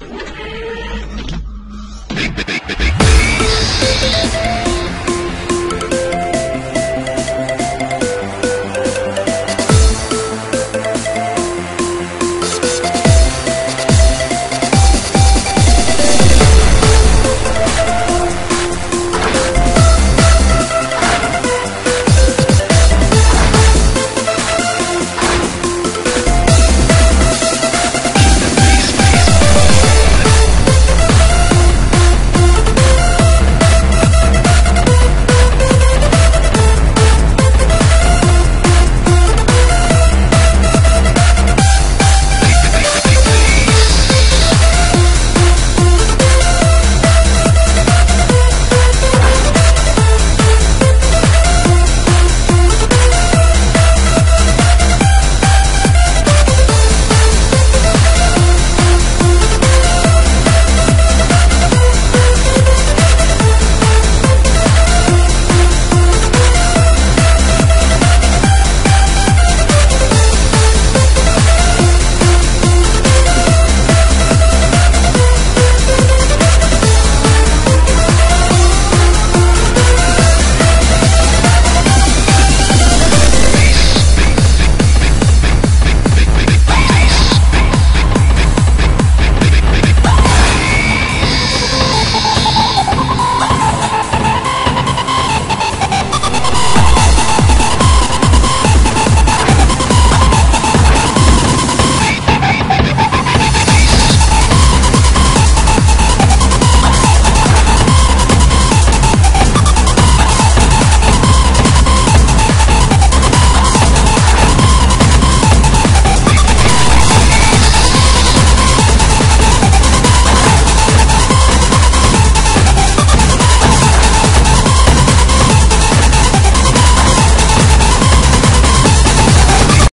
Big, big, big, big.